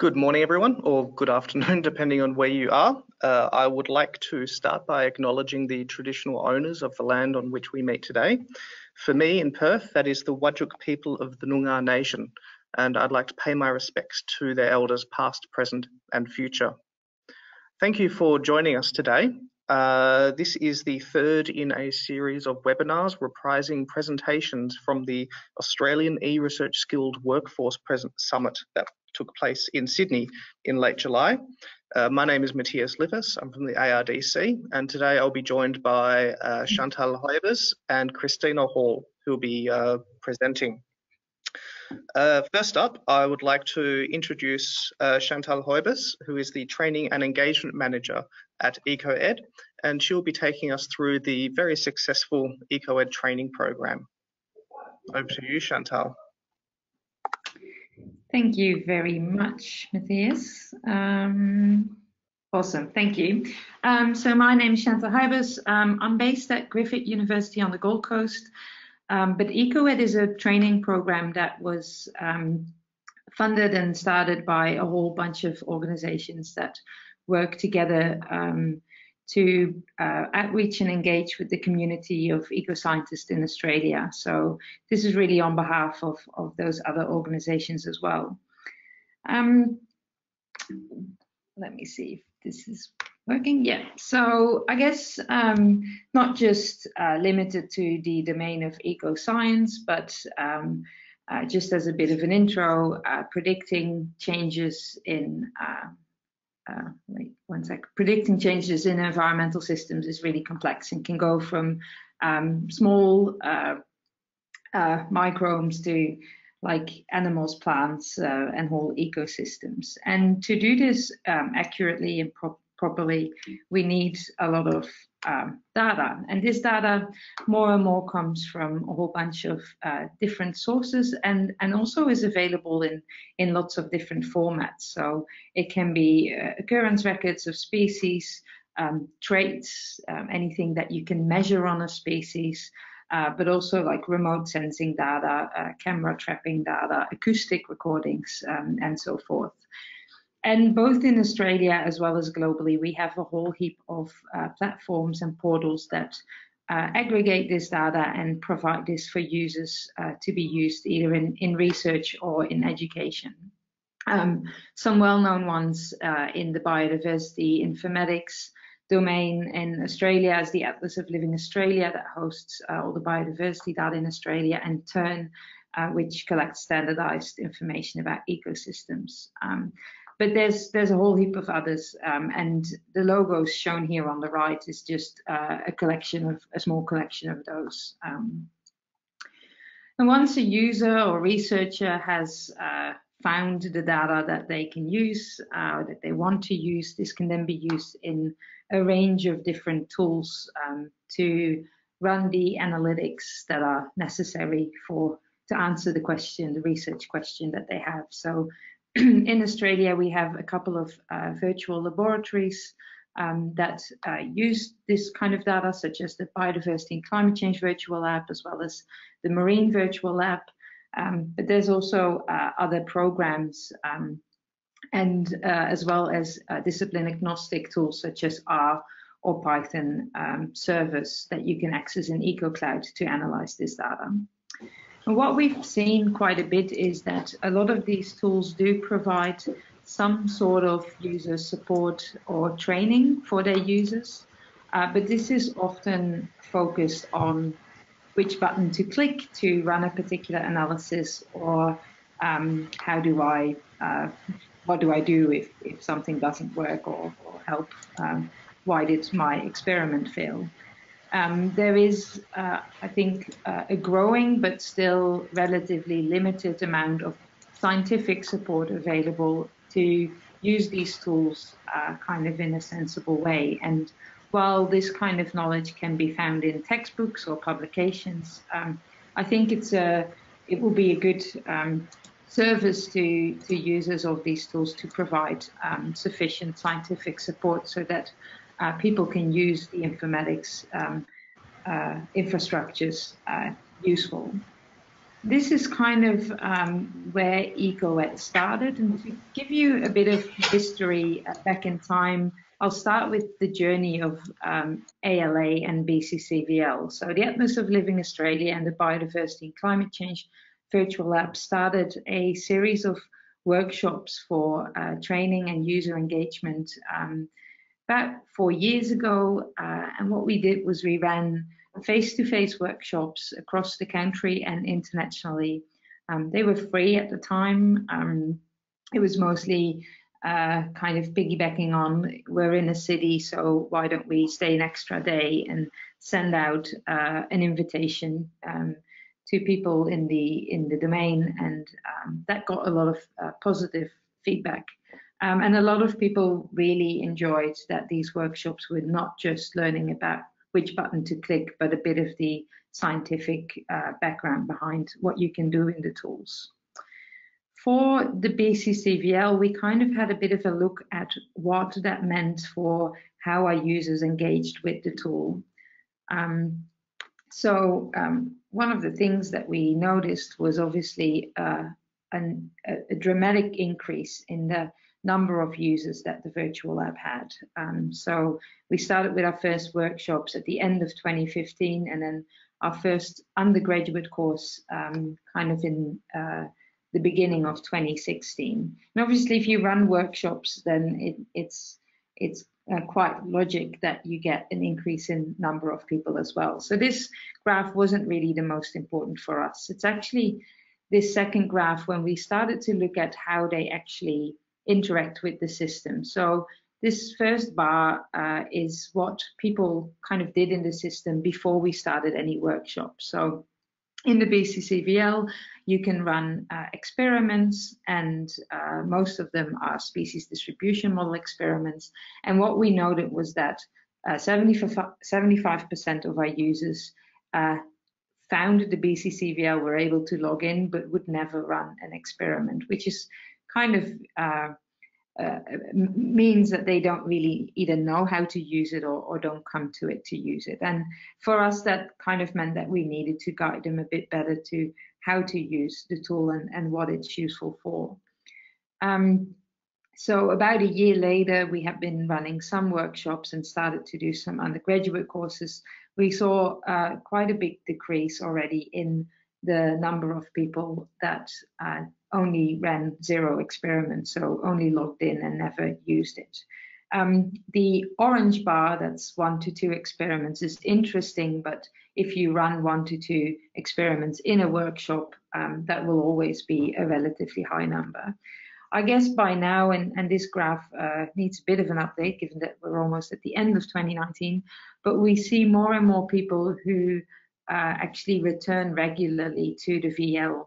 Good morning, everyone, or good afternoon, depending on where you are. Uh, I would like to start by acknowledging the traditional owners of the land on which we meet today. For me in Perth, that is the Whadjuk people of the Noongar Nation, and I'd like to pay my respects to their elders past, present, and future. Thank you for joining us today. Uh, this is the third in a series of webinars reprising presentations from the Australian e-Research Skilled Workforce Present Summit that took place in Sydney in late July. Uh, my name is Matthias Lippers. I'm from the ARDC, and today I'll be joined by uh, Chantal Huijbers and Christina Hall, who will be uh, presenting. Uh, first up, I would like to introduce uh, Chantal Huijbers, who is the Training and Engagement Manager at EcoEd, and she'll be taking us through the very successful EcoEd training program. Over to you, Chantal. Thank you very much, Matthias. Um, awesome, thank you. Um, so my name is Chantal Huijbers. Um, I'm based at Griffith University on the Gold Coast, um, but EcoEd is a training program that was um, funded and started by a whole bunch of organizations that work together um, to uh, outreach and engage with the community of eco-scientists in Australia. So this is really on behalf of, of those other organizations as well. Um, let me see if this is working. Yeah, so I guess um, not just uh, limited to the domain of eco-science, but um, uh, just as a bit of an intro, uh, predicting changes in uh, wait one sec, predicting changes in environmental systems is really complex and can go from um, small uh, uh, microbes to like animals, plants, uh, and whole ecosystems. And to do this um, accurately and pro properly, we need a lot of um, data. And this data more and more comes from a whole bunch of uh, different sources and, and also is available in, in lots of different formats. So it can be uh, occurrence records of species, um, traits, um, anything that you can measure on a species, uh, but also like remote sensing data, uh, camera trapping data, acoustic recordings, um, and so forth. And both in Australia as well as globally, we have a whole heap of uh, platforms and portals that uh, aggregate this data and provide this for users uh, to be used either in, in research or in education. Um, some well-known ones uh, in the biodiversity informatics domain in Australia is the Atlas of Living Australia that hosts uh, all the biodiversity data in Australia and TERN, uh, which collects standardized information about ecosystems. Um, but there's there's a whole heap of others, um, and the logos shown here on the right is just uh, a collection of a small collection of those. Um, and once a user or researcher has uh, found the data that they can use, uh, that they want to use, this can then be used in a range of different tools um, to run the analytics that are necessary for to answer the question, the research question that they have. So in Australia, we have a couple of uh, virtual laboratories um, that uh, use this kind of data, such as the Biodiversity and Climate Change Virtual Lab, as well as the Marine Virtual Lab. Um, but there's also uh, other programs um, and uh, as well as uh, discipline agnostic tools such as R or Python um, servers that you can access in EcoCloud to analyze this data. What we've seen quite a bit is that a lot of these tools do provide some sort of user support or training for their users, uh, but this is often focused on which button to click to run a particular analysis or um, how do I, uh, what do I do if, if something doesn't work or, or help, um, why did my experiment fail? Um, there is, uh, I think, uh, a growing but still relatively limited amount of scientific support available to use these tools uh, kind of in a sensible way. And while this kind of knowledge can be found in textbooks or publications, um, I think it's a, it will be a good um, service to, to users of these tools to provide um, sufficient scientific support so that uh, people can use the informatics um, uh, infrastructures uh, useful. this is kind of um, where EcoEd started. And to give you a bit of history uh, back in time, I'll start with the journey of um, ALA and BCCVL. So the Atlas of Living Australia and the Biodiversity and Climate Change Virtual Lab started a series of workshops for uh, training and user engagement um, about four years ago. Uh, and what we did was we ran face-to-face -face workshops across the country and internationally. Um, they were free at the time. Um, it was mostly uh, kind of piggybacking on we're in a city, so why don't we stay an extra day and send out uh, an invitation um, to people in the in the domain, and um, that got a lot of uh, positive feedback. Um, and a lot of people really enjoyed that these workshops were not just learning about which button to click, but a bit of the scientific uh, background behind what you can do in the tools. For the BCCVL, we kind of had a bit of a look at what that meant for how our users engaged with the tool. Um, so um, one of the things that we noticed was obviously uh, an, a, a, dramatic increase in the number of users that the virtual lab had. Um, so we started with our first workshops at the end of 2015 and then our first undergraduate course um, kind of in uh, the beginning of 2016. And obviously, if you run workshops, then it, it's it's uh, quite logic that you get an increase in number of people as well. So this graph wasn't really the most important for us. It's actually this second graph when we started to look at how they actually interact with the system. So this first bar uh, is what people kind of did in the system before we started any workshops. So in the BCCVL, you can run uh, experiments, and uh, most of them are species distribution model experiments. And what we noted was that 75% uh, of our users uh, found the BCCVL were able to log in, but would never run an experiment, which is kind of uh, uh, means that they don't really either know how to use it or, or, don't come to it to use it. And for us, that kind of meant that we needed to guide them a bit better to how to use the tool and, and what it's useful for. Um, so about a year later, we have been running some workshops and started to do some undergraduate courses. We saw uh, quite a big decrease already in the number of people that uh, only ran zero experiments, so only logged in and never used it. Um, the orange bar, that's one to two experiments, is interesting, but if you run one to two experiments in a workshop, um, that will always be a relatively high number. I guess by now, and, and this graph uh, needs a bit of an update given that we're almost at the end of 2019, but we see more and more people who actually return regularly to the VL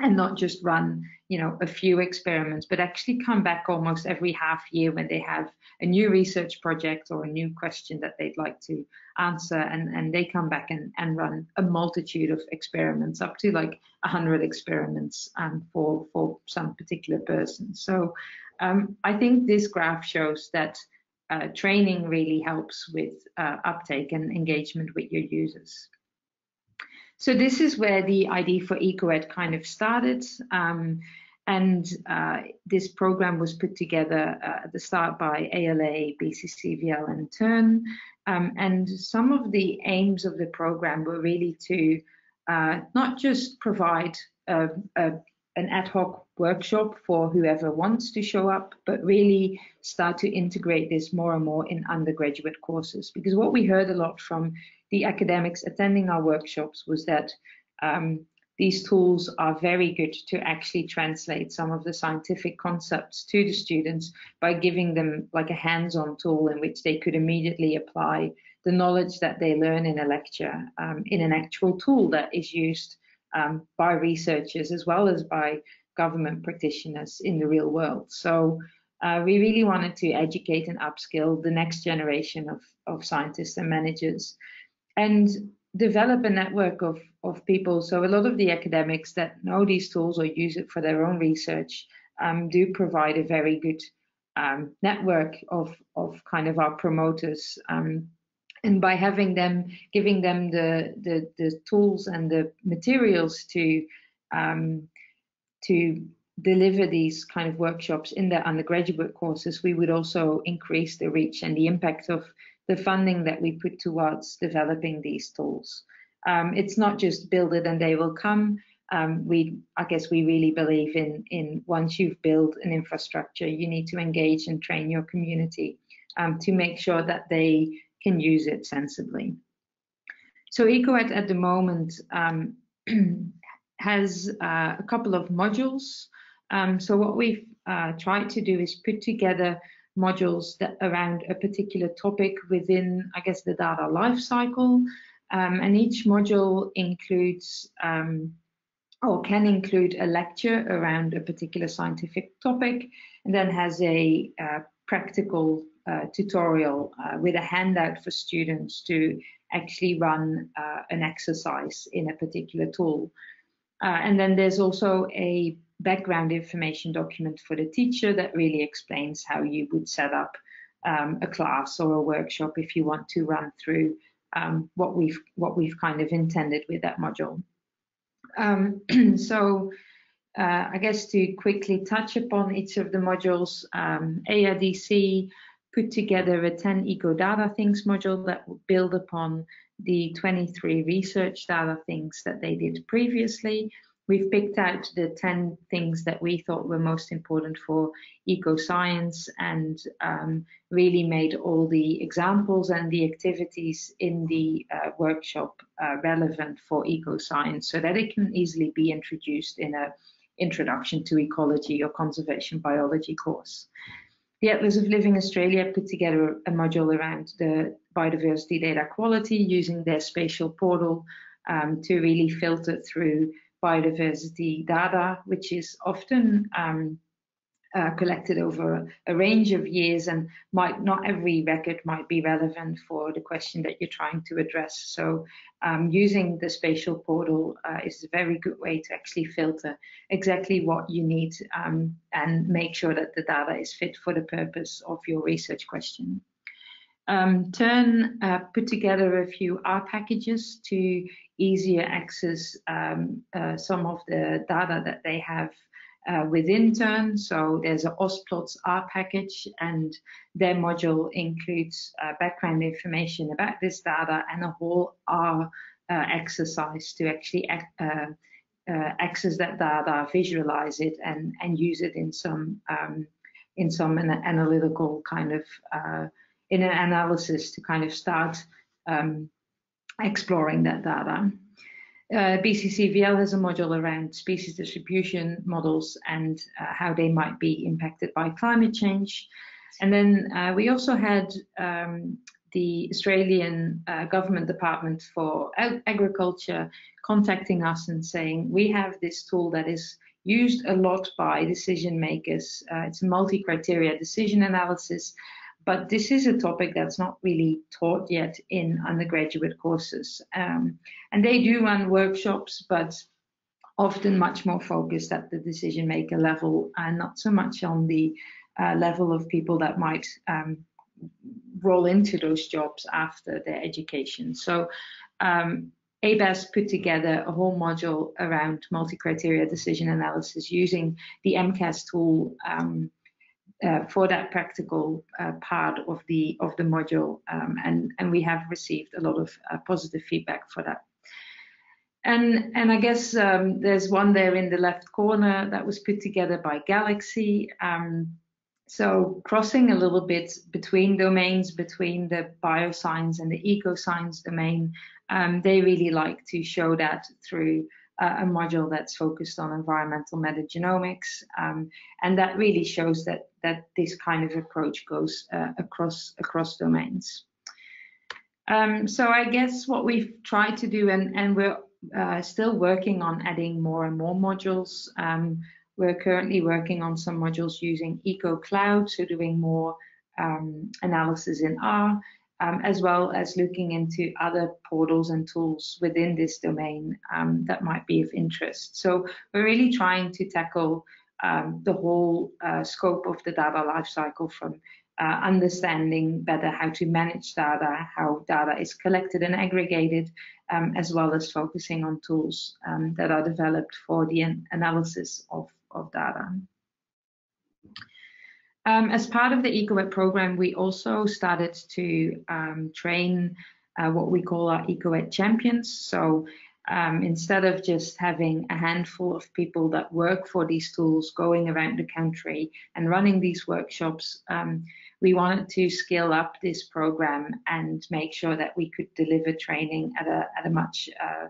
and not just run you know a few experiments but actually come back almost every half year when they have a new research project or a new question that they'd like to answer. And and they come back and, and run a multitude of experiments up to like 100 experiments um, for for some particular person. So um, i think this graph shows that uh, training really helps with uh, uptake and engagement with your users so this is where the idea for EcoEd kind of started. Um, and uh, this program was put together uh, at the start by ALA, BCCVL, and TERN. Um, and some of the aims of the program were really to uh, not just provide a, a, an ad hoc workshop for whoever wants to show up, but really start to integrate this more and more in undergraduate courses. Because what we heard a lot from the academics attending our workshops was that um, these tools are very good to actually translate some of the scientific concepts to the students by giving them like a hands-on tool in which they could immediately apply the knowledge that they learn in a lecture um, in an actual tool that is used um, by researchers as well as by government practitioners in the real world. So uh, we really wanted to educate and upskill the next generation of, of scientists and managers and develop a network of, of people. So a lot of the academics that know these tools or use it for their own research um, do provide a very good um, network of, of kind of our promoters um, and by having them, giving them the, the, the tools and the materials to, um, to deliver these kind of workshops in their undergraduate courses, we would also increase the reach and the impact of the funding that we put towards developing these tools. Um, it's not just build it and they will come. Um, we, I guess, we really believe in in once you've built an infrastructure, you need to engage and train your community um, to make sure that they can use it sensibly. So EcoEd at the moment um, has uh, a couple of modules. Um, so what we've uh, tried to do is put together modules that around a particular topic within, I guess, the data lifecycle. Um, and each module includes um, or can include a lecture around a particular scientific topic and then has a uh, practical uh, tutorial uh, with a handout for students to actually run uh, an exercise in a particular tool. Uh, and then there's also a background information document for the teacher that really explains how you would set up um, a class or a workshop if you want to run through um, what we've what we've kind of intended with that module. Um, so uh, I guess to quickly touch upon each of the modules, um, ARDC put together a 10 eco data things module that will build upon the 23 research data things that they did previously. We've picked out the 10 things that we thought were most important for eco science and um, really made all the examples and the activities in the uh, workshop uh, relevant for eco science so that it can easily be introduced in a introduction to ecology or conservation biology course. The Atlas of Living Australia put together a module around the biodiversity data quality using their spatial portal um, to really filter through biodiversity data, which is often um, uh, collected over a range of years and might not every record might be relevant for the question that you're trying to address. So um, using the spatial portal uh, is a very good way to actually filter exactly what you need um, and make sure that the data is fit for the purpose of your research question. Um, TERN uh, put together a few R packages to easier access um, uh, some of the data that they have uh, within TERN. So there's a AusPlots R package and their module includes uh, background information about this data and a whole R uh, exercise to actually uh, uh, access that data, visualize it and, and use it in some um, in some analytical kind of in an analysis to kind of start um, exploring that data. Uh, BCCVL has a module around species distribution models and uh, how they might be impacted by climate change. And then uh, we also had um, the Australian uh, Government Department for Ag Agriculture contacting us and saying, we have this tool that is used a lot by decision makers. Uh, it's a multi-criteria decision analysis but this is a topic that's not really taught yet in undergraduate courses. Um, and they do run workshops, but often much more focused at the decision maker level and not so much on the uh, level of people that might um, roll into those jobs after their education. So um, ABARES put together a whole module around multi-criteria decision analysis using the MCAS tool um, uh, for that practical uh, part of the of the module, um, and and we have received a lot of uh, positive feedback for that. And and I guess um, there's one there in the left corner that was put together by Galaxy. Um, so crossing a little bit between domains, between the bioscience and the eco-science domain, um, they really like to show that through uh, a module that's focused on environmental metagenomics, um, and that really shows that that this kind of approach goes uh, across across domains. Um, so I guess what we've tried to do, and and we're uh, still working on adding more and more modules. Um, we're currently working on some modules using Eco Cloud, so doing more um, analysis in R um, as well as looking into other portals and tools within this domain um, that might be of interest. So we're really trying to tackle um, the whole uh, scope of the data lifecycle from uh, understanding better how to manage data, how data is collected and aggregated, um, as well as focusing on tools um, that are developed for the an analysis of, of data. Um, as part of the EcoEd program, we also started to um, train uh, what we call our EcoEd champions. So um, instead of just having a handful of people that work for these tools going around the country and running these workshops, um, we wanted to scale up this program and make sure that we could deliver training at a at a much uh,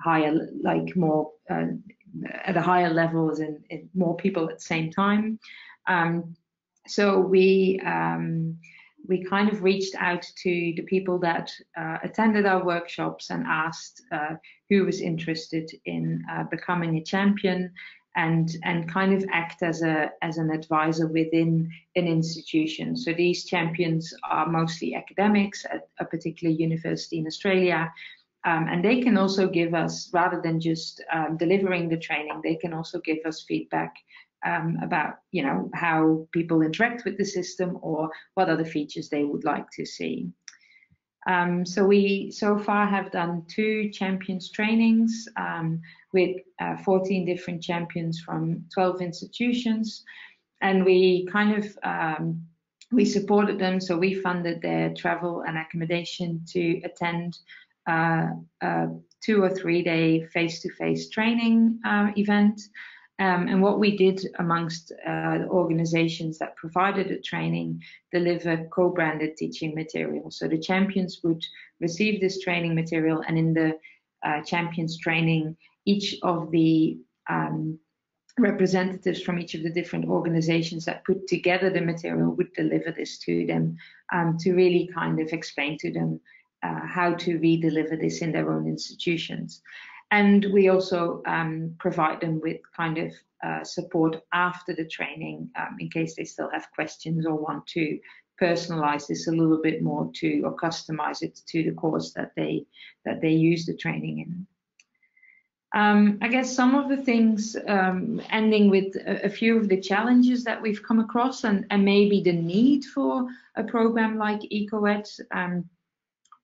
higher, like more uh, at a higher level, in, more people at the same time. Um, so we um, we kind of reached out to the people that uh, attended our workshops and asked uh, who was interested in uh, becoming a champion and and kind of act as a as an advisor within an institution. So these champions are mostly academics at a particular university in Australia. Um, and they can also give us, rather than just um, delivering the training, they can also give us feedback um, about you know how people interact with the system or what other features they would like to see. Um, so we so far have done two champions trainings um, with uh, 14 different champions from 12 institutions, and we kind of um, we supported them. So we funded their travel and accommodation to attend uh, a two or three day face-to-face training uh, event. Um, and what we did amongst uh, organizations that provided the training, deliver co-branded teaching material. So the champions would receive this training material and in the uh, champions training, each of the um, representatives from each of the different organizations that put together the material would deliver this to them um, to really kind of explain to them uh, how to re-deliver this in their own institutions. And we also um, provide them with kind of uh, support after the training um, in case they still have questions or want to personalize this a little bit more to or customize it to the course that they that they use the training in. Um, I guess some of the things um, ending with a, a, few of the challenges that we've come across and, and maybe the need for a program like EcoEd. Um,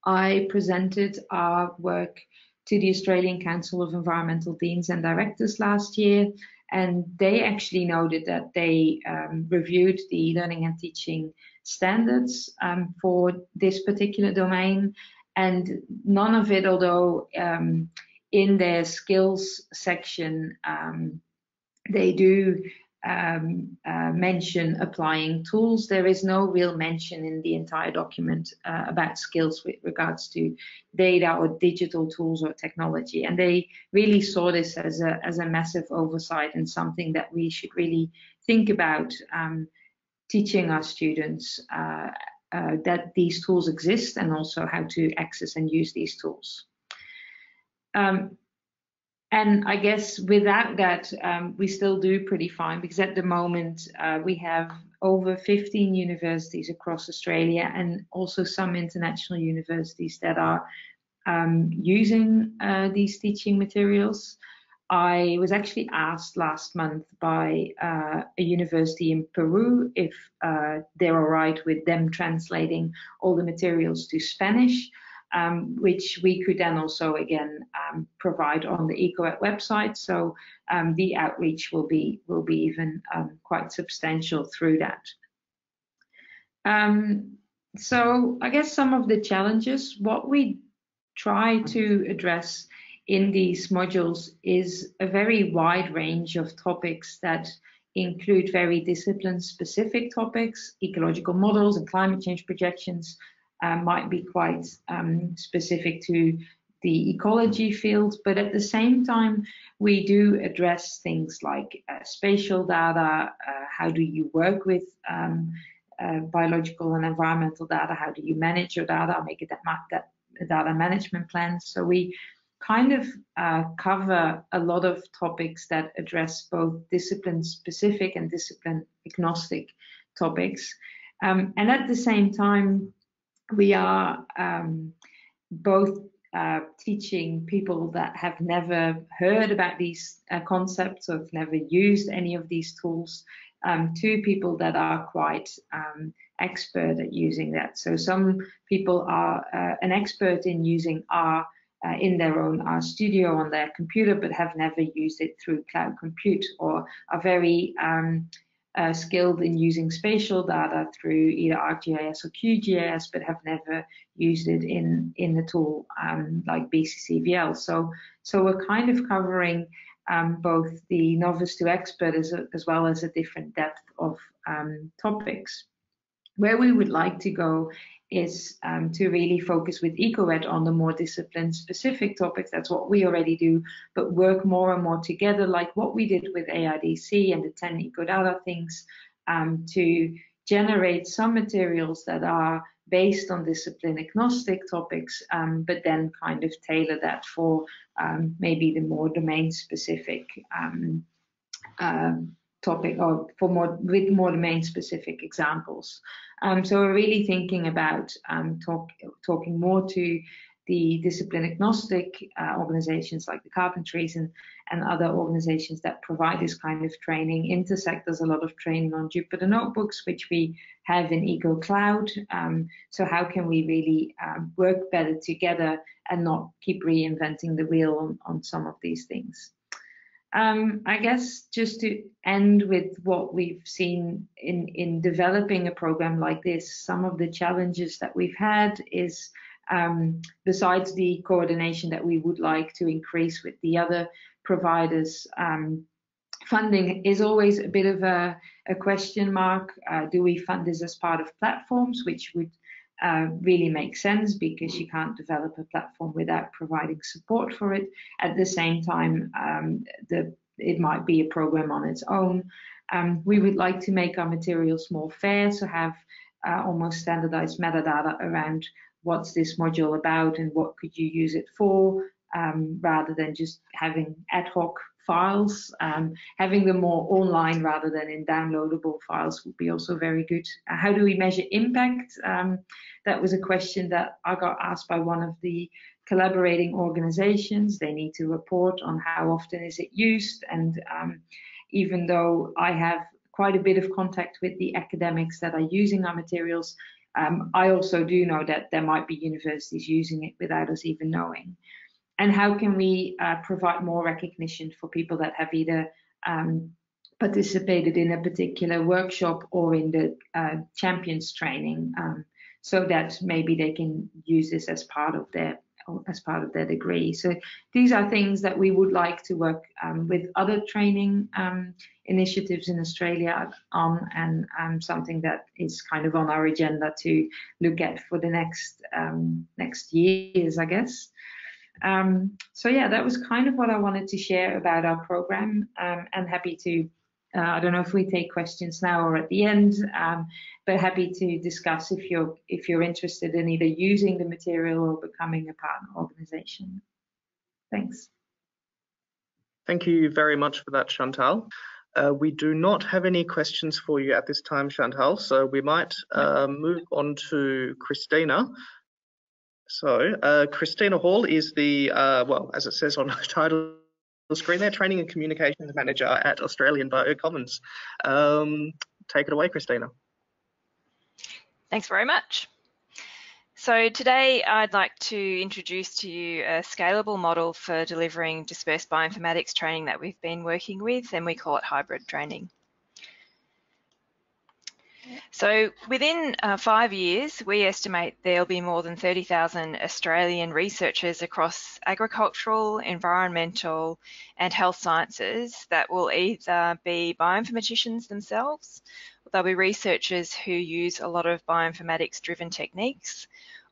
I presented our work to the Australian Council of Environmental Deans and Directors last year, and they actually noted that they um, reviewed the learning and teaching standards um, for this particular domain, and none of it, although um, in their skills section, um, they do um, uh, mention applying tools. There is no real mention in the entire document uh, about skills with regards to data or digital tools or technology. And they really saw this as a, as a massive oversight and something that we should really think about um, teaching our students uh, uh that these tools exist and also how to access and use these tools. Um, and I guess without that, um, we still do pretty fine because at the moment uh, we have over 15 universities across Australia and also some international universities that are um, using uh, these teaching materials. I was actually asked last month by uh, a university in Peru if uh, they're all right with them translating all the materials to Spanish um, which we could then also again um, provide on the EcoEd website. So um, the outreach will be will be even um, quite substantial through that. Um, so I guess some of the challenges, what we try to address in these modules is a very wide range of topics that include very discipline specific topics, ecological models and climate change projections, uh, might be quite um, specific to the ecology field, but at the same time, we do address things like uh, spatial data, uh, how do you work with um, uh, biological and environmental data, how do you manage your data, make it that, map that data management plans. So we kind of uh, cover a lot of topics that address both discipline specific and discipline agnostic topics. Um, and at the same time, we are um, both uh, teaching people that have never heard about these uh, concepts or have never used any of these tools um, to people that are quite um, expert at using that. So some people are uh, an expert in using R uh, in their own R Studio on their computer, but have never used it through Cloud Compute or are very um, uh, skilled in using spatial data through either ArcGIS or QGIS, but have never used it in in a tool um, like BCCVL. So so we're kind of covering um, both the novice to expert as, a, as well as a different depth of um, topics. Where we would like to go is um, to really focus with EcoEd on the more discipline specific topics. That's what we already do, but work more and more together, like what we did with ARDC and the 10 EcoData things, um, to generate some materials that are based on discipline agnostic topics, um, but then kind of tailor that for um, maybe the more domain specific um, uh, topic or for more with more domain specific examples. Um, so we're really thinking about um, talk, talking more to the discipline agnostic uh, organizations like the carpentries and, and other organizations that provide this kind of training. Intersect does a lot of training on Jupyter notebooks, which we have in Eco Cloud. Um, so how can we really um, work better together and not keep reinventing the wheel on, on some of these things? Um, I guess just to end with what we've seen in, in developing a program like this, some of the challenges that we've had is um, besides the coordination that we would like to increase with the other providers, um, funding is always a bit of a, a question mark. Uh, do we fund this as part of platforms, which would uh, really make sense because you can't develop a platform without providing support for it. At the same time, um, the, it might be a program on its own. Um, we would like to make our materials more fair, so have uh, almost standardized metadata around what's this module about and what could you use it for, um, rather than just having ad hoc files. Um, having them more online rather than in downloadable files would be also very good. Uh, how do we measure impact? Um, that was a question that I got asked by one of the collaborating organizations. They need to report on how often is it used. And um, even though I have quite a bit of contact with the academics that are using our materials, um, I also do know that there might be universities using it without us even knowing and how can we uh, provide more recognition for people that have either um, participated in a particular workshop or in the uh, champions training um, so that maybe they can use this as part of their as part of their degree. So these are things that we would like to work um, with other training um, initiatives in Australia on and um, something that is kind of on our agenda to look at for the next um, next years, I guess. Um, so yeah, that was kind of what I wanted to share about our program um, and happy to, uh, I don't know if we take questions now or at the end, um, but happy to discuss if you're, if you're interested in either using the material or becoming a partner organization. Thanks. Thank you very much for that, Chantal. Uh, we do not have any questions for you at this time, Chantal, so we might uh, move on to Christina. So uh, Christina Hall is the, uh, well, as it says on the title screen there, Training and Communications Manager at Australian Biocommons. Um, take it away, Christina. Thanks very much. So today I'd like to introduce to you a scalable model for delivering dispersed bioinformatics training that we've been working with and we call it hybrid training. So within uh, five years, we estimate there'll be more than 30,000 Australian researchers across agricultural, environmental and health sciences that will either be bioinformaticians themselves, they'll be researchers who use a lot of bioinformatics driven techniques,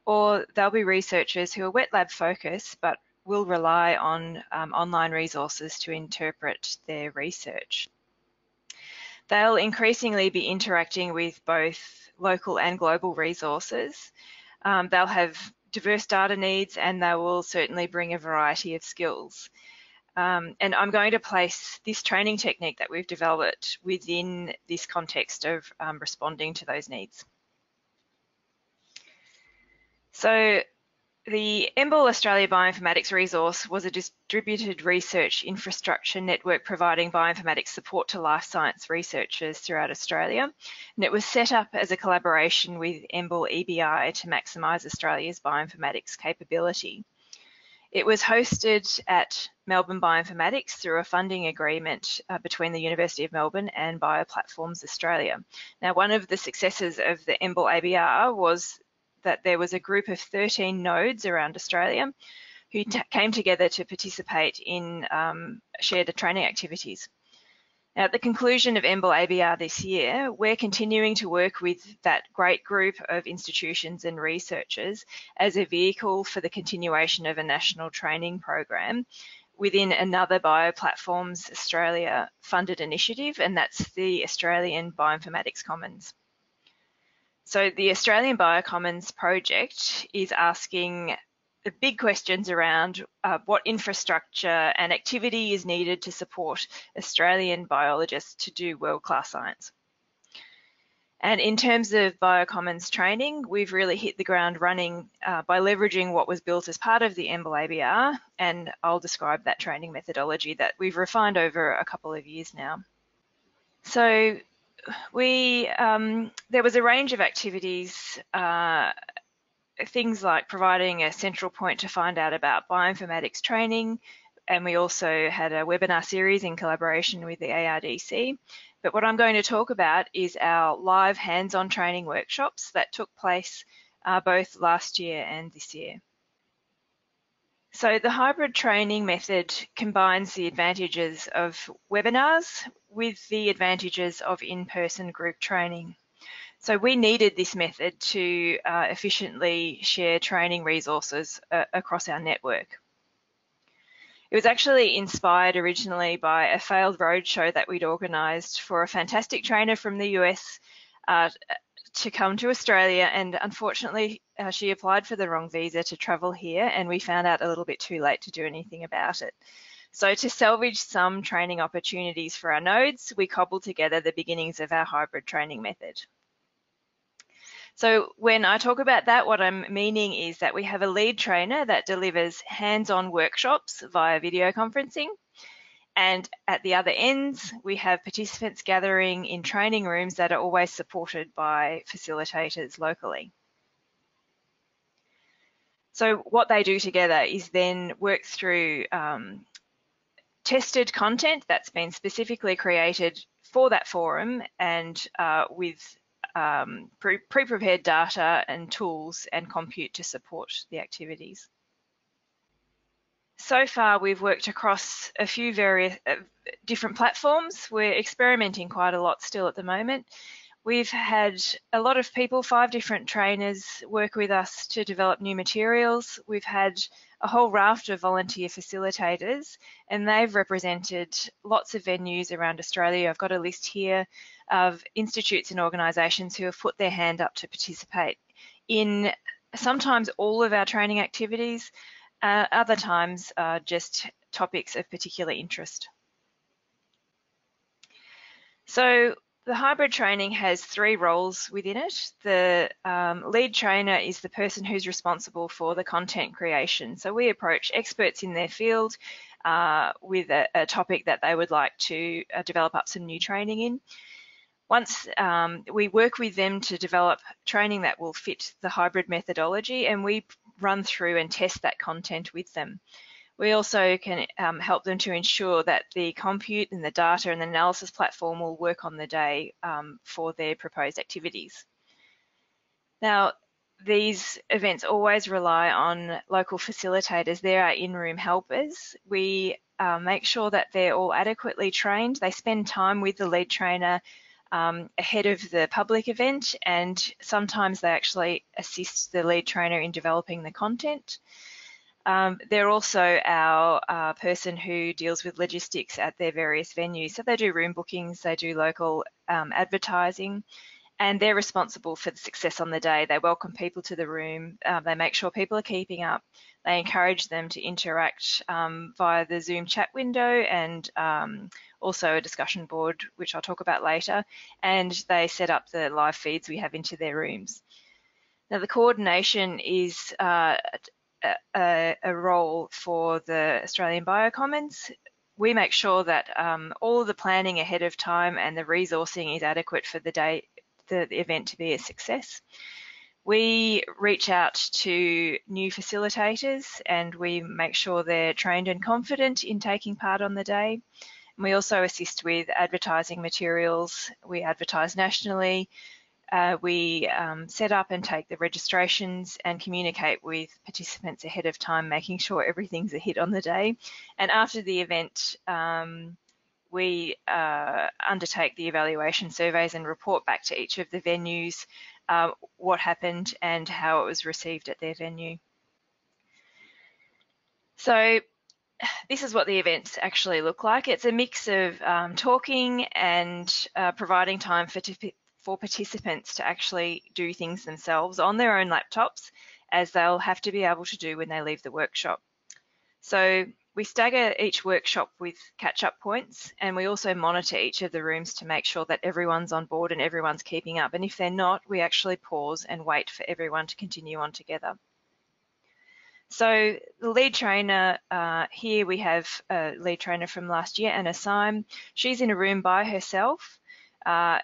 or they'll be researchers who are wet lab focused but will rely on um, online resources to interpret their research. They'll increasingly be interacting with both local and global resources. Um, they'll have diverse data needs and they will certainly bring a variety of skills. Um, and I'm going to place this training technique that we've developed within this context of um, responding to those needs. So the EMBL Australia Bioinformatics resource was a distributed research infrastructure network providing bioinformatics support to life science researchers throughout Australia. And it was set up as a collaboration with EMBL EBI to maximise Australia's bioinformatics capability. It was hosted at Melbourne Bioinformatics through a funding agreement uh, between the University of Melbourne and Bioplatforms Australia. Now, one of the successes of the EMBL ABR was that there was a group of 13 nodes around Australia who came together to participate in um, shared training activities. Now, at the conclusion of EMBL ABR this year, we're continuing to work with that great group of institutions and researchers as a vehicle for the continuation of a national training program within another Bioplatforms Australia funded initiative, and that's the Australian Bioinformatics Commons. So the Australian Biocommons project is asking the big questions around uh, what infrastructure and activity is needed to support Australian biologists to do world-class science. And in terms of Biocommons training, we've really hit the ground running uh, by leveraging what was built as part of the EMBL ABR, and I'll describe that training methodology that we've refined over a couple of years now. So we um, there was a range of activities, uh, things like providing a central point to find out about bioinformatics training, and we also had a webinar series in collaboration with the ARDC. But what I'm going to talk about is our live hands-on training workshops that took place uh, both last year and this year. So the hybrid training method combines the advantages of webinars with the advantages of in-person group training. So we needed this method to uh, efficiently share training resources uh, across our network. It was actually inspired originally by a failed roadshow that we'd organised for a fantastic trainer from the US uh, to come to Australia and unfortunately uh, she applied for the wrong visa to travel here and we found out a little bit too late to do anything about it. So to salvage some training opportunities for our nodes, we cobbled together the beginnings of our hybrid training method. So when I talk about that, what I'm meaning is that we have a lead trainer that delivers hands-on workshops via video conferencing. And at the other ends, we have participants gathering in training rooms that are always supported by facilitators locally. So what they do together is then work through um, tested content that's been specifically created for that forum and uh, with um, pre-prepared data and tools and compute to support the activities. So far, we've worked across a few various uh, different platforms. We're experimenting quite a lot still at the moment. We've had a lot of people, five different trainers, work with us to develop new materials. We've had a whole raft of volunteer facilitators, and they've represented lots of venues around Australia. I've got a list here of institutes and organisations who have put their hand up to participate in sometimes all of our training activities, uh, other times uh, just topics of particular interest. So the hybrid training has three roles within it. The um, lead trainer is the person who's responsible for the content creation. So we approach experts in their field uh, with a, a, topic that they would like to uh, develop up some new training in. Once um, we work with them to develop training that will fit the hybrid methodology and we run through and test that content with them. We also can um, help them to ensure that the compute and the data and the analysis platform will work on the day um, for their proposed activities. Now, these events always rely on local facilitators. There are in-room helpers. We uh, make sure that they're all adequately trained. They spend time with the lead trainer um, ahead of the public event and sometimes they actually assist the lead trainer in developing the content. Um, they're also our uh, person who deals with logistics at their various venues. So they do room bookings, they do local um, advertising, and they're responsible for the success on the day. They welcome people to the room, uh, they make sure people are keeping up, they encourage them to interact um, via the Zoom chat window and um, also a discussion board, which I'll talk about later, and they set up the live feeds we have into their rooms. Now the coordination is uh, a, a, role for the Australian Biocommons. We make sure that um, all the planning ahead of time and the resourcing is adequate for the day, the, the event to be a success. We reach out to new facilitators and we make sure they're trained and confident in taking part on the day. And we also assist with advertising materials. We advertise nationally. Uh, we um, set up and take the registrations and communicate with participants ahead of time, making sure everything's a hit on the day. And after the event, um, we uh, undertake the evaluation surveys and report back to each of the venues uh, what happened and how it was received at their venue. So this is what the events actually look like. It's a mix of um, talking and uh, providing time for, for participants to actually do things themselves on their own laptops as they'll have to be able to do when they leave the workshop. So we stagger each workshop with catch-up points and we also monitor each of the rooms to make sure that everyone's on board and everyone's keeping up. And if they're not, we actually pause and wait for everyone to continue on together. So the lead trainer, uh, here we have a lead trainer from last year, Anna Syme. She's in a room by herself. Uh,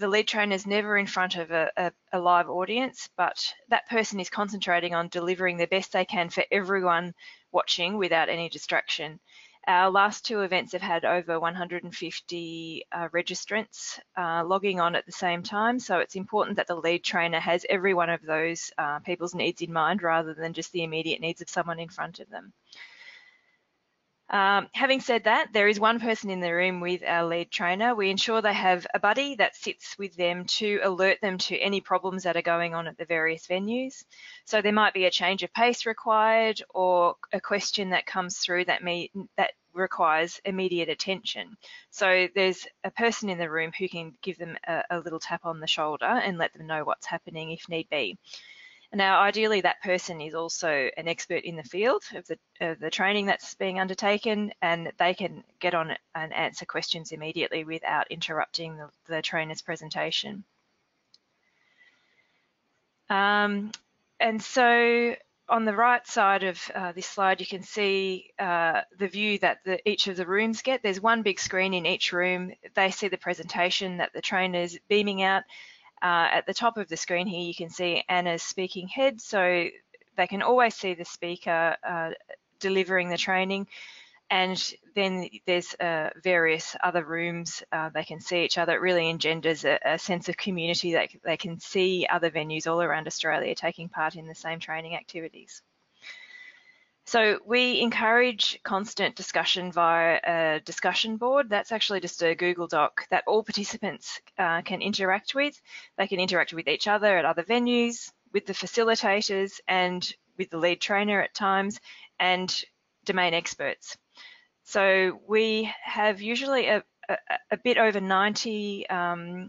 the lead trainer is never in front of a, a, a, live audience, but that person is concentrating on delivering the best they can for everyone watching without any distraction. Our last two events have had over 150 uh, registrants uh, logging on at the same time, so it's important that the lead trainer has every one of those uh, people's needs in mind rather than just the immediate needs of someone in front of them. Um, having said that, there is one person in the room with our lead trainer. We ensure they have a buddy that sits with them to alert them to any problems that are going on at the various venues. So there might be a change of pace required or a question that comes through that, may, that requires immediate attention. So there's a person in the room who can give them a, a little tap on the shoulder and let them know what's happening if need be. Now, ideally, that person is also an expert in the field of the, of the training that's being undertaken, and they can get on and answer questions immediately without interrupting the, the trainer's presentation. Um, and so on the right side of uh, this slide, you can see uh, the view that the, each of the rooms get. There's one big screen in each room. They see the presentation that the trainer is beaming out uh, at the top of the screen here, you can see Anna's speaking head, so they can always see the speaker uh, delivering the training. And then there's uh, various other rooms uh, they can see each other. It really engenders a, a, sense of community that they can see other venues all around Australia taking part in the same training activities. So we encourage constant discussion via a discussion board. That's actually just a Google Doc that all participants uh, can interact with. They can interact with each other at other venues, with the facilitators and with the lead trainer at times, and domain experts. So we have usually a, a, a bit over 90 um,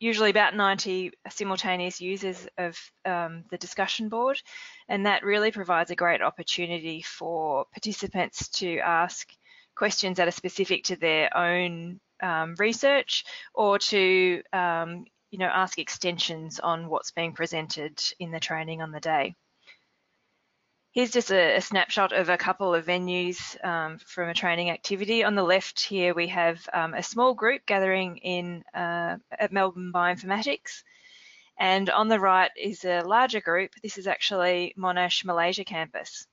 usually about 90 simultaneous users of um, the discussion board, and that really provides a great opportunity for participants to ask questions that are specific to their own um, research or to um, you know ask extensions on what's being presented in the training on the day. Here's just a, a, snapshot of a couple of venues um, from a training activity. On the left here, we have um, a small group gathering in uh, at Melbourne Bioinformatics. And on the right is a larger group. This is actually Monash Malaysia campus.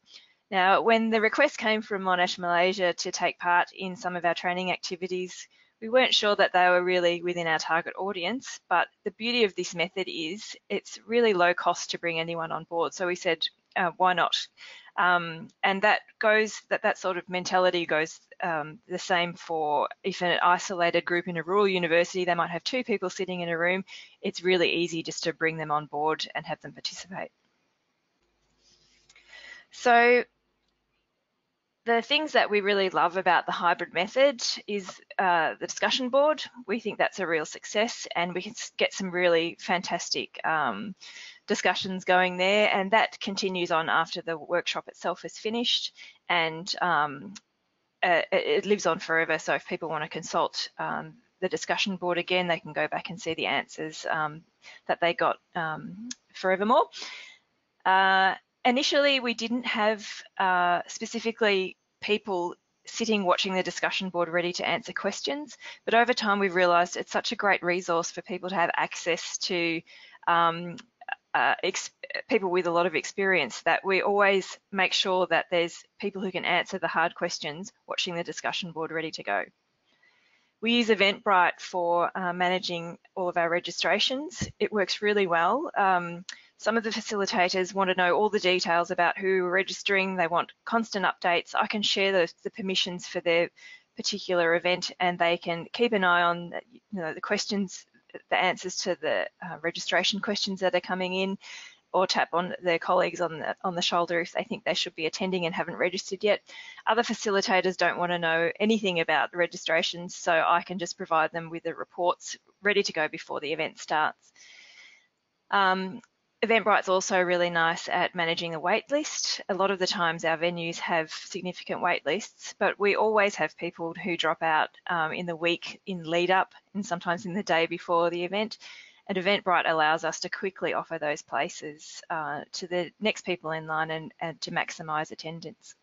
Now, when the request came from Monash Malaysia to take part in some of our training activities, we weren't sure that they were really within our target audience, but the beauty of this method is it's really low cost to bring anyone on board. So we said, uh, why not? Um, and that goes that that sort of mentality goes um, the same for if an isolated group in a rural university they might have two people sitting in a room it's really easy just to bring them on board and have them participate so the things that we really love about the hybrid method is uh, the discussion board. We think that's a real success and we can get some really fantastic um, discussions going there and that continues on after the workshop itself is finished and um, uh, it lives on forever so if people want to consult um, the discussion board again they can go back and see the answers um, that they got um, forevermore. Uh, initially, we didn't have uh, specifically people sitting watching the discussion board ready to answer questions. But over time, we've realised it's such a great resource for people to have access to um, uh, people with a lot of experience that we always make sure that there's people who can answer the hard questions watching the discussion board ready to go. We use Eventbrite for uh, managing all of our registrations. It works really well. Um, some of the facilitators want to know all the details about who are registering. They want constant updates. I can share the, the permissions for their particular event and they can keep an eye on you know, the questions, the answers to the uh, registration questions that are coming in or tap on their colleagues on the, on the shoulder if they think they should be attending and haven't registered yet. Other facilitators don't want to know anything about registrations, so I can just provide them with the reports ready to go before the event starts. Um, Eventbrite's also really nice at managing the wait list. A lot of the times our venues have significant wait lists, but we always have people who drop out um, in the week in lead up and sometimes in the day before the event. And Eventbrite allows us to quickly offer those places uh, to the next people in line and, and to maximise attendance.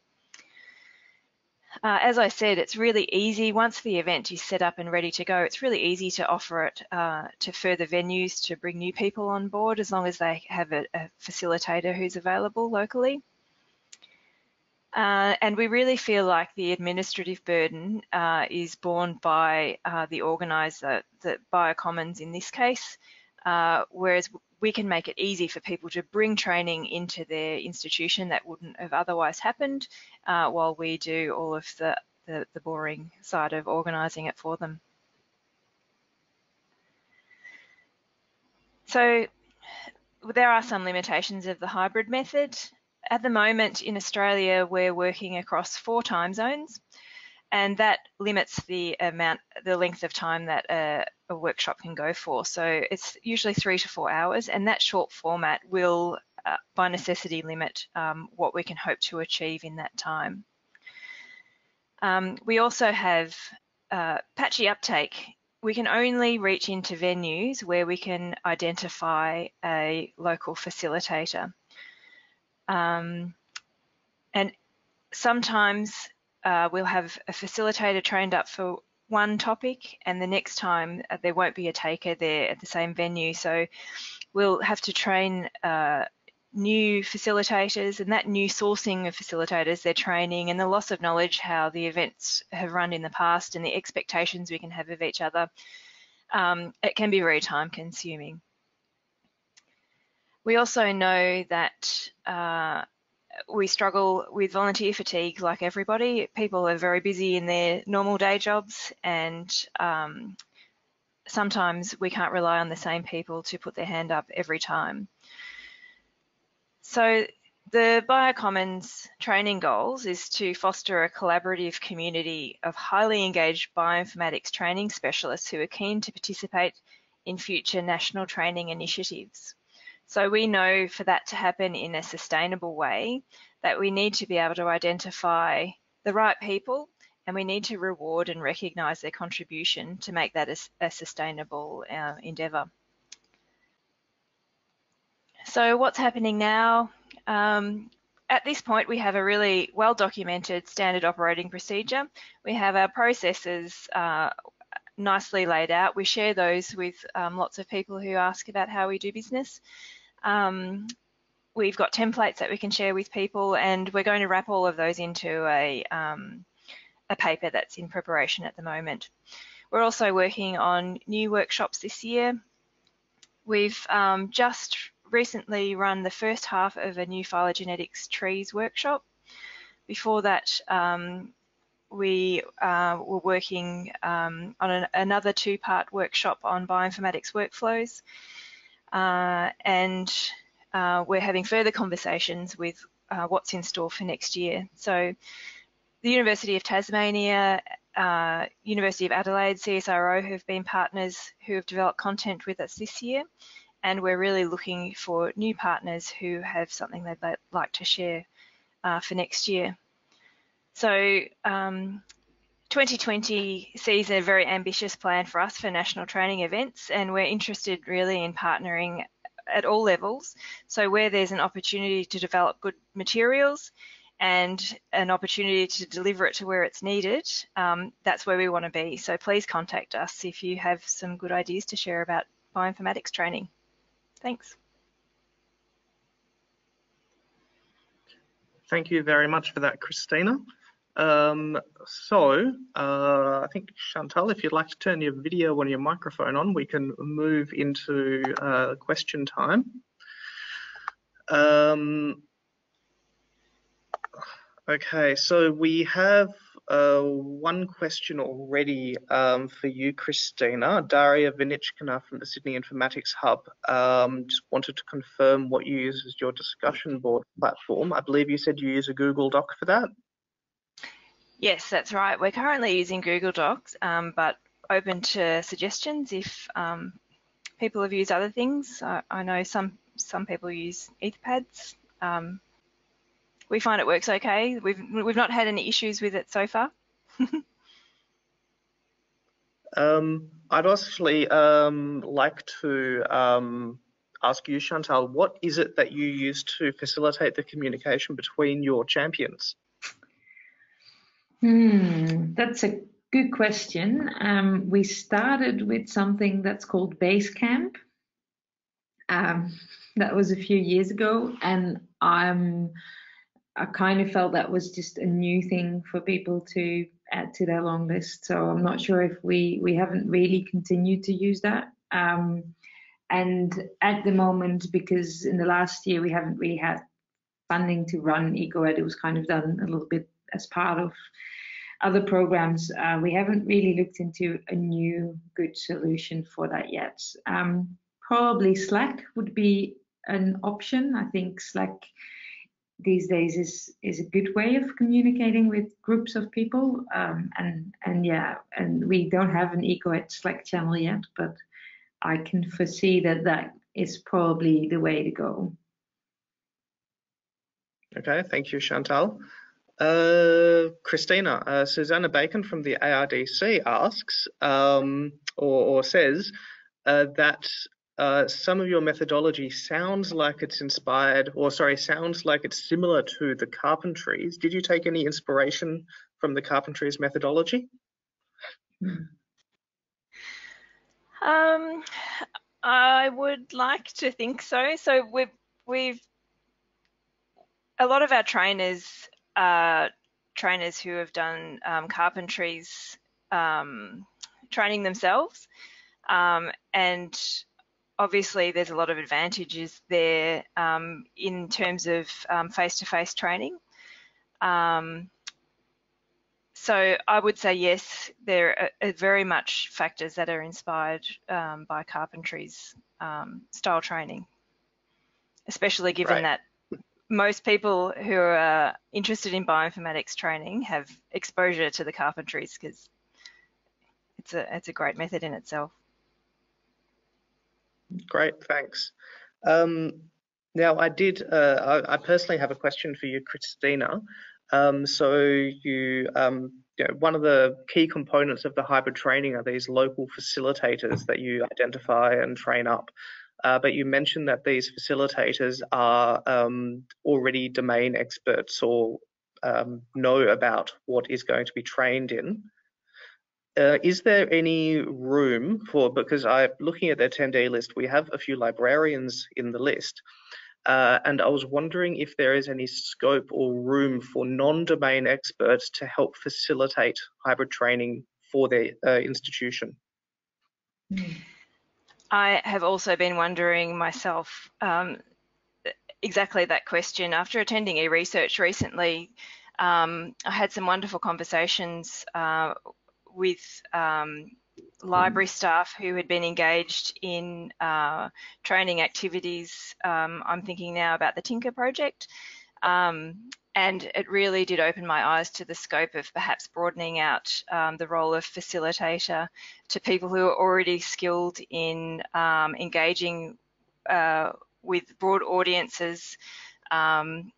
Uh, as I said, it's really easy. Once the event is set up and ready to go, it's really easy to offer it uh, to further venues to bring new people on board as long as they have a, a facilitator who's available locally. Uh, and we really feel like the administrative burden uh, is borne by uh, the organiser, the Biocommons in this case, uh, whereas we can make it easy for people to bring training into their institution that wouldn't have otherwise happened uh, while we do all of the, the, the boring side of organising it for them. So there are some limitations of the hybrid method. At the moment in Australia, we're working across four time zones and that limits the amount, the length of time that a, workshop can go for. So it's usually three to four hours, and that short format will, uh, by necessity, limit um, what we can hope to achieve in that time. Um, we also have uh, patchy uptake. We can only reach into venues where we can identify a local facilitator. Um, and sometimes uh, we'll have a facilitator trained up for one topic and the next time uh, there won't be a taker there at the same venue. So we'll have to train uh, new facilitators and that new sourcing of facilitators, their training and the loss of knowledge how the events have run in the past and the expectations we can have of each other, um, it can be very time consuming. We also know that uh, we struggle with volunteer fatigue like everybody. People are very busy in their normal day jobs and um, sometimes we can't rely on the same people to put their hand up every time. So the Biocommons training goals is to foster a collaborative community of highly engaged bioinformatics training specialists who are keen to participate in future national training initiatives. So we know for that to happen in a sustainable way that we need to be able to identify the right people and we need to reward and recognise their contribution to make that a, a sustainable uh, endeavour. So what's happening now? Um, at this point, we have a really well documented standard operating procedure. We have our processes uh, nicely laid out. We share those with um, lots of people who ask about how we do business. Um, we've got templates that we can share with people and we're going to wrap all of those into a, um, a paper that's in preparation at the moment. We're also working on new workshops this year. We've um, just recently run the first half of a new phylogenetics trees workshop. Before that, um, we uh, were working um, on an, another two-part workshop on bioinformatics workflows. Uh, and uh, we're having further conversations with uh, what's in store for next year. So the University of Tasmania, uh, University of Adelaide, CSIRO have been partners who have developed content with us this year. And we're really looking for new partners who have something they'd like to share uh, for next year. So um, 2020 sees a very ambitious plan for us for national training events, and we're interested really in partnering at all levels. So where there's an opportunity to develop good materials and an opportunity to deliver it to where it's needed, um, that's where we want to be. So please contact us if you have some good ideas to share about bioinformatics training. Thanks. Thank you very much for that, Christina. Um, so uh, I think Chantal, if you'd like to turn your video and your microphone on, we can move into uh, question time. Um, okay, so we have uh, one question already um, for you, Christina. Darya Vanichkina from the Sydney Informatics Hub um, just wanted to confirm what you use as your discussion board platform. I believe you said you use a Google Doc for that. Yes, that's right. We're currently using Google Docs, um, but open to suggestions if um, people have used other things. I, I, know some some people use Etherpads. Um, we find it works okay. We've we've not had any issues with it so far. Um, I'd actually um, like to um, ask you, Chantal, what is it that you use to facilitate the communication between your champions? Hmm, that's a good question. Um, we started with something that's called Basecamp. Um, that was a few years ago, and I'm I kind of felt that was just a new thing for people to add to their long list. So I'm not sure if we we haven't really continued to use that. Um, and at the moment, because in the last year we haven't really had funding to run EcoEd, it was kind of done a little bit as part of other programs, uh, we haven't really looked into a new good solution for that yet. Um, probably Slack would be an option. I think Slack these days is is a good way of communicating with groups of people. Um, and and yeah, and we don't have an EcoEd Slack channel yet, but I can foresee that that is probably the way to go. Okay, thank you, Chantal. Uh, Christina, uh, Susanna Bacon from the ARDC asks um, or, or, says uh, that uh, some of your methodology sounds like it's inspired, or sorry, sounds like it's similar to the Carpentries. Did you take any inspiration from the Carpentries methodology? Um, I would like to think so. So we've we've a lot of our trainers uh, trainers who have done um, carpentries um, training themselves. Um, and obviously there's a lot of advantages there um, in terms of um, face-to-face training. Um, so I would say yes, there are very much factors that are inspired by carpentries style training, especially given right. that most people who are interested in bioinformatics training have exposure to the carpentries because it's a it's a great method in itself. Great, thanks. Um, now, I did. Uh, I, I, personally have a question for you, Christina. Um, so, you, um, you know, one of the key components of the hybrid training are these local facilitators that you identify and train up. Uh, but you mentioned that these facilitators are um, already domain experts or um, know about what is going to be trained in. Uh, is there any room for, because I'm looking at their attendee list, we have a few librarians in the list, uh, and I was wondering if there is any scope or room for non-domain experts to help facilitate hybrid training for their uh, institution. Mm. I have also been wondering myself um, exactly that question. After attending eResearch recently, um, I had some wonderful conversations uh, with um, library staff who had been engaged in uh, training activities. Um, I'm thinking now about the Tinker project. Um, and it really did open my eyes to the scope of perhaps broadening out um, the role of facilitator to people who are already skilled in um, engaging uh, with broad audiences um,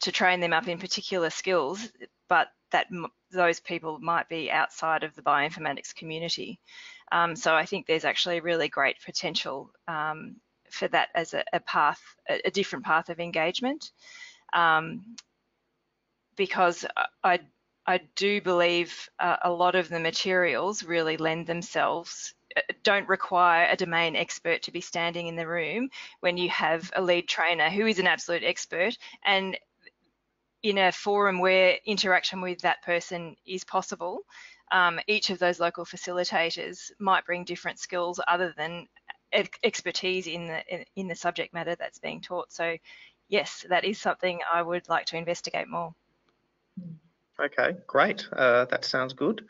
to train them up in particular skills, but that those people might be outside of the bioinformatics community. Um, so I think there's actually really great potential um, for that as a, a path, a, a, different path of engagement. Um, because I, I do believe uh, a lot of the materials really lend themselves uh, don't require a domain expert to be standing in the room when you have a lead trainer who is an absolute expert and in a forum where interaction with that person is possible, um, each of those local facilitators might bring different skills other than expertise in the in, in the subject matter that's being taught. So, yes, that is something I would like to investigate more. Okay, great. Uh, that sounds good.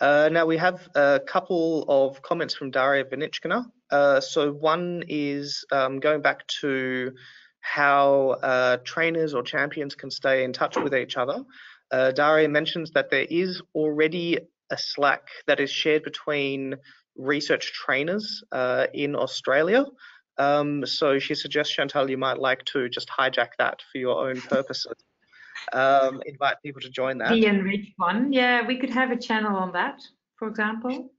Uh, now we have a couple of comments from Darya Vanichkina. Uh, so one is um, going back to how uh, trainers or champions can stay in touch with each other. Uh, Darya mentions that there is already a Slack that is shared between research trainers uh, in Australia. Um, so she suggests, Chantal, you might like to just hijack that for your own purposes. Um, invite people to join that. The enriched one, yeah, we could have a channel on that, for example.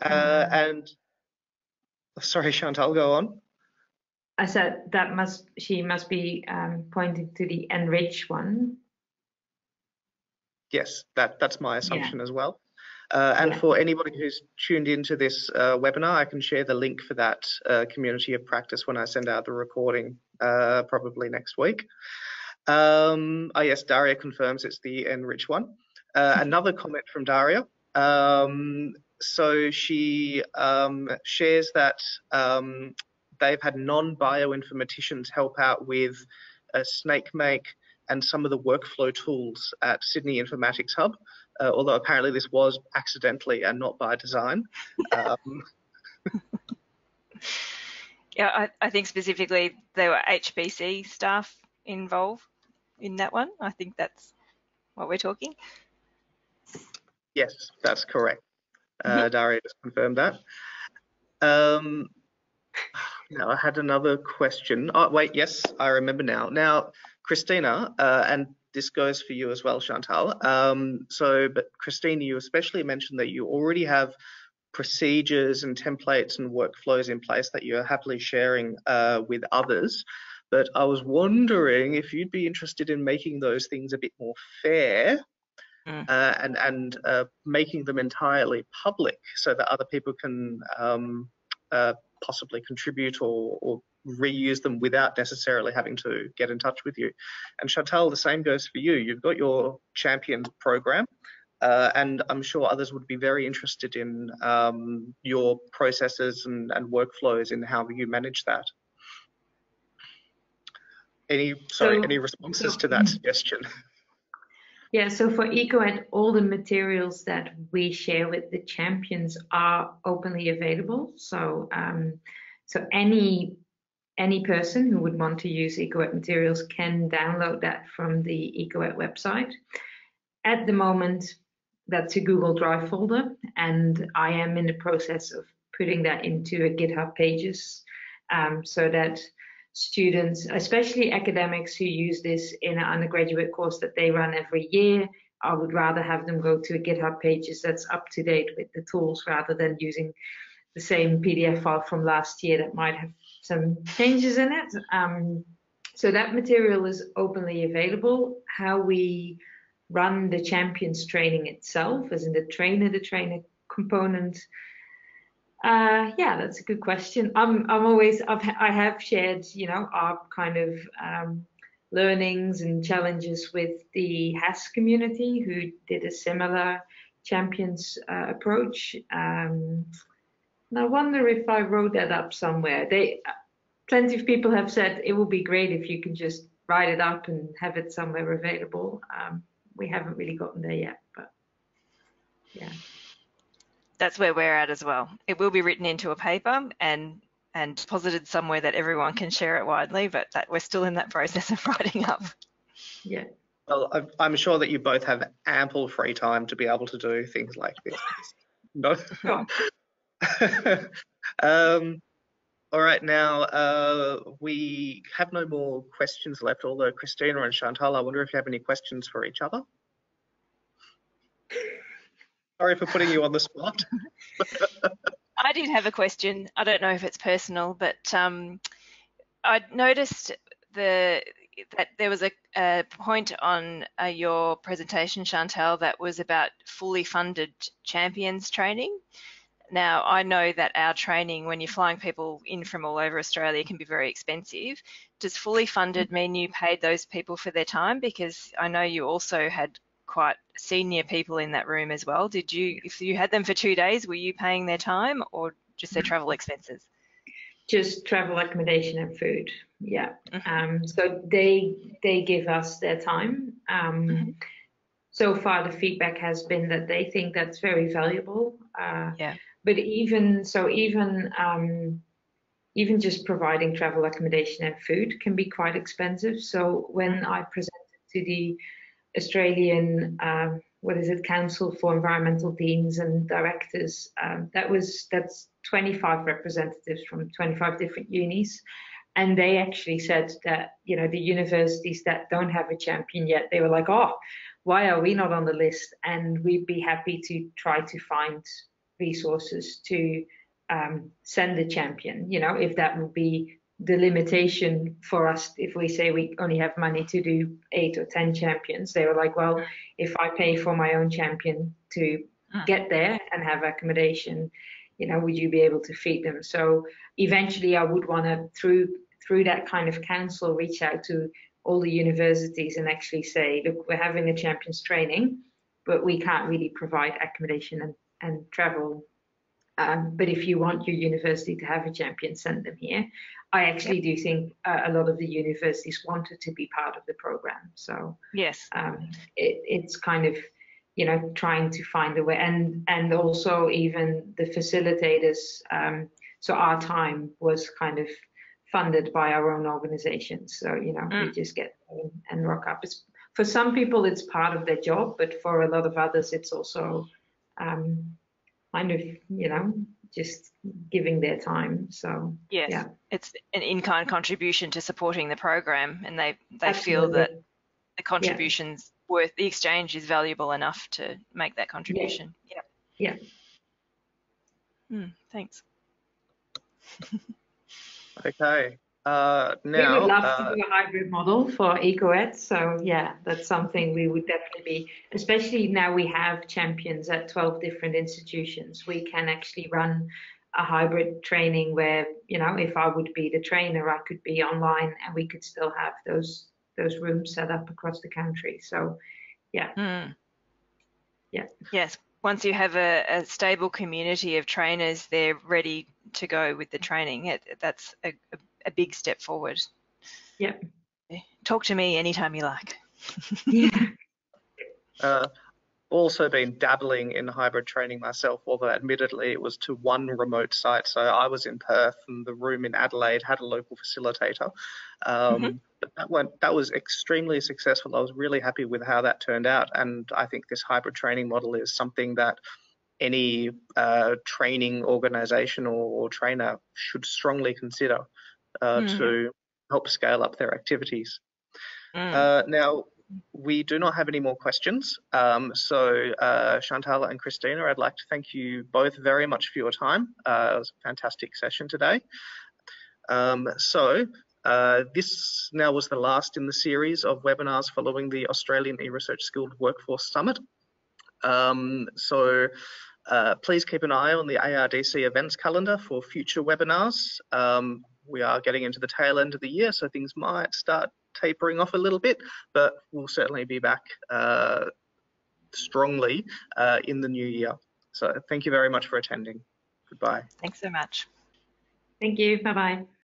Uh, and sorry, Chantal, go on. I said that must she must be um, pointing to the enrich one. Yes, that that's my assumption yeah. as well. Uh, and yeah. for anybody who's tuned into this uh, webinar, I can share the link for that uh, community of practice when I send out the recording, uh, probably next week. Um, oh yes, Darya confirms it's the enrich one. Uh, another comment from Darya. Um, so she um, shares that um, they've had non-bioinformaticians help out with a SnakeMake and some of the workflow tools at Sydney Informatics Hub, uh, although apparently this was accidentally and not by design. Um, yeah, I, I, think specifically there were HPC staff involved in that one. I think that's what we're talking. Yes, that's correct. Uh, mm-hmm. Darya just confirmed that. Um, now I had another question. Oh, wait, yes, I remember now. Now, Christina, uh, and this goes for you as well, Chantal. Um, so, but Christina, you especially mentioned that you already have procedures and templates and workflows in place that you're happily sharing uh, with others. But I was wondering if you'd be interested in making those things a bit more fair mm. uh, and and uh, making them entirely public so that other people can um, uh, possibly contribute or, or, reuse them without necessarily having to get in touch with you. And Chantal, the same goes for you. You've got your champion program. Uh, and I'm sure others would be very interested in um, your processes and, and, workflows in how you manage that. Any sorry, so, any responses so, to that suggestion? Yeah, so for EcoEd, all the materials that we share with the champions are openly available. So, um, so any any person who would want to use EcoEd materials can download that from the EcoEd website. At the moment, that's a Google Drive folder, and I am in the process of putting that into a GitHub pages um, so that students, especially academics who use this in an undergraduate course that they run every year. I would rather have them go to a GitHub pages that's up to date with the tools rather than using the same PDF file from last year that might have some changes in it. Um, so that material is openly available. How we run the champions training itself, as in the trainer, the trainer component, uh, yeah, that's a good question. I'm I'm always I've I have shared you know our kind of um, learnings and challenges with the HASS community who did a similar champions uh, approach. Um, and I wonder if I wrote that up somewhere. They plenty of people have said it would be great if you can just write it up and have it somewhere available. Um, we haven't really gotten there yet, but yeah that's where we're at as well. It will be written into a paper and and deposited somewhere that everyone can share it widely, but that we're still in that process of writing up. Yeah. Well, I'm sure that you both have ample free time to be able to do things like this. no. um, all right, now uh, we have no more questions left, although Christina and Chantal, I wonder if you have any questions for each other? Sorry for putting you on the spot. I did have a question. I don't know if it's personal, but um, I noticed the that there was a, a point on uh, your presentation, Chantal, that was about fully funded champions training. Now, I know that our training, when you're flying people in from all over Australia, can be very expensive. Does fully funded mean you paid those people for their time? Because I know you also had quite senior people in that room as well. Did you, if you had them for two days, were you paying their time or just their travel expenses? Just travel, accommodation, and food. Yeah. Mm-hmm. Um, so they they give us their time. Um, mm-hmm. So far, the feedback has been that they think that's very valuable. Uh, yeah. But even so, even um, even just providing travel, accommodation, and food can be quite expensive. So when mm-hmm. I presented to the Australian um, what is it Council for Environmental Deans and Directors. Um, that was that's 25 representatives from 25 different unis, and they actually said that you know the universities that don't have a champion yet, they were like, oh, why are we not on the list? And we'd be happy to try to find resources to um, send a champion. You know, if that would be the limitation for us if we say we only have money to do eight or ten champions they were like well if i pay for my own champion to hmm. get there and have accommodation you know would you be able to feed them so eventually i would want to through through that kind of council reach out to all the universities and actually say look we're having a champions training but we can't really provide accommodation and, and travel um, but if you want your university to have a champion, send them here. I actually do think uh, a lot of the universities wanted to be part of the program. So yes, um, it, it's kind of you know trying to find a way, and and also even the facilitators. Um, so our time was kind of funded by our own organizations. So you know mm. we just get and rock up. It's, for some people it's part of their job, but for a lot of others it's also um, kind of you know just giving their time. So yes, yeah. it's an in-kind contribution to supporting the program, and they they Absolutely. feel that the contributions yeah. worth the exchange is valuable enough to make that contribution. Yeah. Yeah. yeah. Mm, thanks. okay. Uh, now, we would love uh, to do a hybrid model for EcoEd. So yeah, that's something we would definitely be, especially now we have champions at 12 different institutions. We can actually run a hybrid training where, you know, if I would be the trainer, I could be online and we could still have those those rooms set up across the country. So yeah. Mm. Yeah. Yes. Once you have a, a, stable community of trainers, they're ready to go with the training. It, that's a, a a big step forward. Yep. Talk to me anytime you like. yeah. Uh, also been dabbling in hybrid training myself, although admittedly it was to one remote site. So I was in Perth and the room in Adelaide had a local facilitator. Um, mm-hmm. But that went that was extremely successful. I was really happy with how that turned out. And I think this hybrid training model is something that any uh, training organization or, or, trainer should strongly consider uh, mm. to help scale up their activities. Mm. Uh, now, we do not have any more questions. Um, so, uh, Chantal and Christina, I'd like to thank you both very much for your time. Uh, it was a fantastic session today. Um, so, uh, this now was the last in the series of webinars following the Australian eResearch Skilled Workforce Summit. Um, so, uh, please keep an eye on the ARDC events calendar for future webinars. We are getting into the tail end of the year, so things might start tapering off a little bit, but we'll certainly be back uh, strongly uh, in the new year. So thank you very much for attending. Goodbye. Thanks so much. Thank you. Bye-bye.